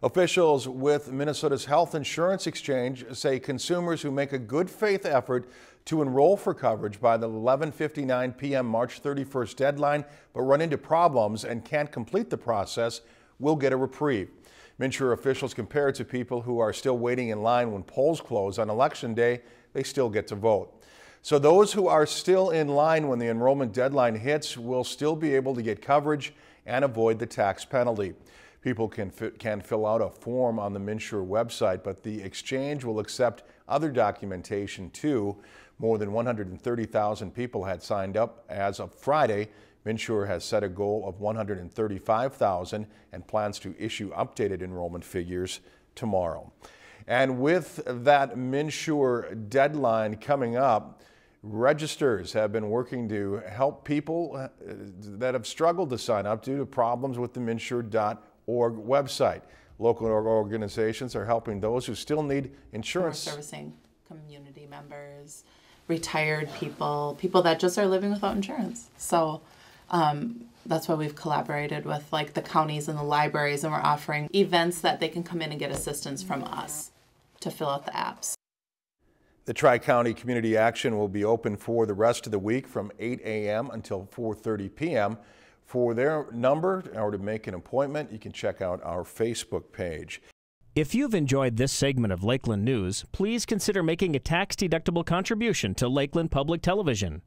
Officials with Minnesota's Health Insurance Exchange say consumers who make a good faith effort to enroll for coverage by the 11:59 p.m. March 31st deadline but run into problems and can't complete the process will get a reprieve. MNsure officials compare it to people who are still waiting in line when polls close on election day, they still get to vote. So those who are still in line when the enrollment deadline hits will still be able to get coverage and avoid the tax penalty. People can, can fill out a form on the MNsure website, but the exchange will accept other documentation too. More than 130,000 people had signed up as of Friday. MNsure has set a goal of 135,000 and plans to issue updated enrollment figures tomorrow. And with that MNsure deadline coming up, registers have been working to help people uh, that have struggled to sign up due to problems with the MNsure.org org website. Local organizations are helping those who still need insurance. We're servicing community members, retired people, people that just are living without insurance. So um, that's why we've collaborated with like the counties and the libraries, and we're offering events that they can come in and get assistance from us to fill out the apps. The Tri-County Community Action will be open for the rest of the week from 8 a.m. until 4.30 p.m. For their number or to make an appointment, you can check out our Facebook page. If you've enjoyed this segment of Lakeland News, please consider making a tax-deductible contribution to Lakeland Public Television.